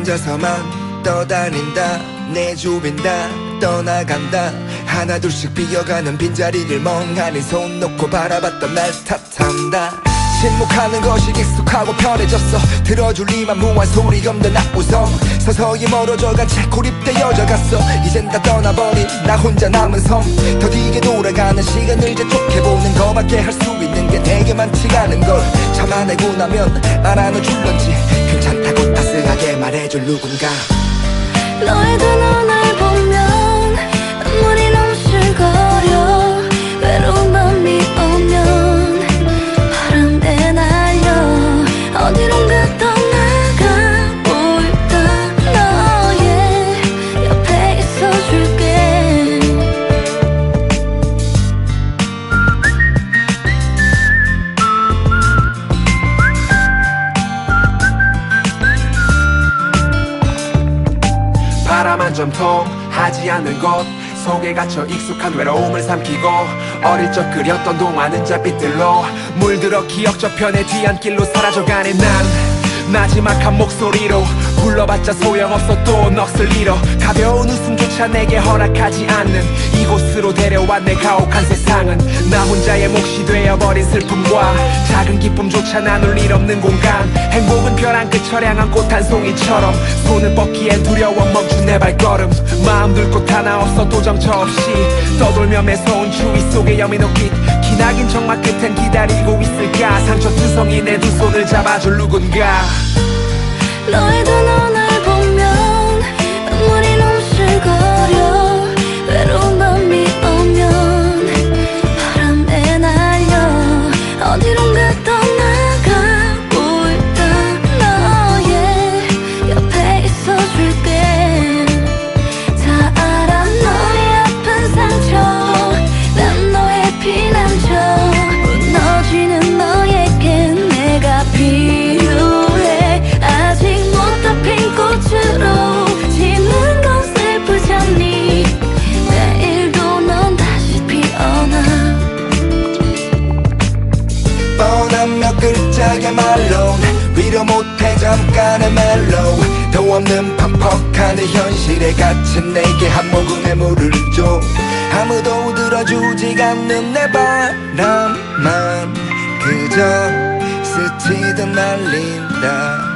혼자서만 떠다닌다. 내 주변 다. 떠나간다. 하나 둘씩 비어가는 빈자리를 멍하니 손 놓고 바라봤던 날 탓한다. 침묵하는 것이 익숙하고 편해졌어. 들어줄 리만 무한 소리 없는 악우성 서서히 멀어져가 채 고립되어져 갔어. 이젠 다 떠나버린 나 혼자 남은 섬. 더디게 돌아가는 시간을 재촉해보는 거밖에 할 수 있는 게 되게 많지가 않은 걸. 참아내고 나면 괜찮다고 따스하게 말해줄 누군가? 너의 두 눈을 바람 한 점통 하지 않는 곳 속에 갇혀 익숙한 외로움을 삼키고 어릴 적 그렸던 동화는 잡빛들로 물들어 기억 저편의 뒤안길로 사라져가는 난 마지막 한 목소리로 불러봤자 소용없어 또 넋을 잃어 가벼운 웃음조차 내게 허락하지 않는 이곳으로 데려와 내 가혹한 세상은 나 혼자의 몫이 되어버린 슬픔과 작은 기쁨조차 나눌 일 없는 공간 행복 은 벼랑 끝 처량한 꽃 한 송이처럼 손을 뻗기엔 두려워 멈춘 내 발걸음. 마음 둘 곳 하나 없어 또 정처 없이 떠돌며 매서운 추위 속에 여미 녹빛 기나긴 정막 끝엔 기다리고 있을까? 상처 투성이 내 두 손을 잡아줄 누군가. 두 눈을 몇 글자의 말로 위로 못해 잠깐의 멜로 더 없는 퍽퍽한 현실에 갇힌 내게 한 모금의 물을 줘. 아무도 들어주지 않는 내 바람만 그저 스치듯 날린다